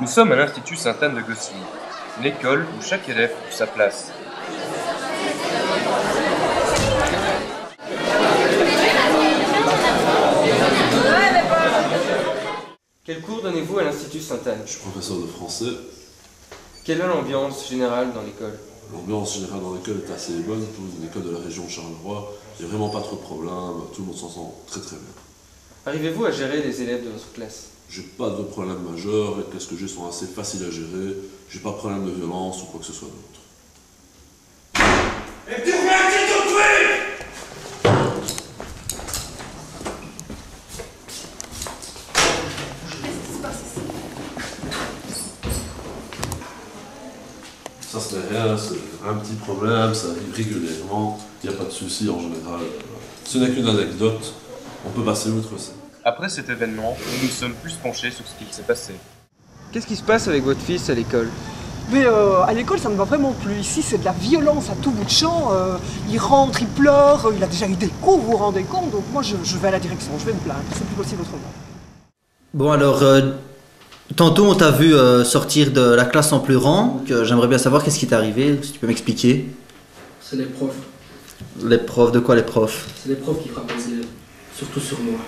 Nous sommes à l'Institut Sainte-Anne de Gosselies, l'école où chaque élève trouve sa place. Quel cours donnez-vous à l'Institut Sainte-Anne? Je suis professeur de français. Quelle est l'ambiance générale dans l'école? L'ambiance générale dans l'école est assez bonne pour une école de la région Charleroi. Il n'y a vraiment pas trop de problèmes, tout le monde s'en sent très très bien. Arrivez-vous à gérer les élèves de votre classe? J'ai pas de problème majeur, et qu'est-ce que j'ai sont assez faciles à gérer. J'ai pas de problème de violence ou quoi que ce soit d'autre. Ça c'est rien, c'est un petit problème, ça arrive régulièrement, il n'y a pas de souci en général. Ce n'est qu'une anecdote, on peut passer outre ça. Après cet événement, nous nous sommes plus penchés sur ce qu'il s'est passé. Qu'est-ce qui se passe avec votre fils à l'école? Mais euh, à l'école, ça ne va vraiment plus. Ici, c'est de la violence à tout bout de champ. Euh, il rentre, il pleure, il a déjà eu des coups, vous vous rendez compte? Donc moi, je, je vais à la direction, je vais me plaindre. C'est plus possible autrement. Bon alors, euh, tantôt on t'a vu euh, sortir de la classe en pleurant. Donc, euh, J'aimerais bien savoir qu'est-ce qui t'est arrivé, si tu peux m'expliquer. C'est les profs. Les profs, de quoi les profs? C'est les profs qui frappent les élèves. Surtout sur moi.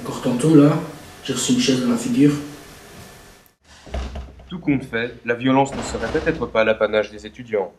Encore tantôt, là, j'ai reçu une chaise dans la figure. Tout compte fait, la violence ne serait peut-être pas l'apanage des étudiants.